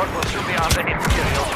Squad will soon be on the imperial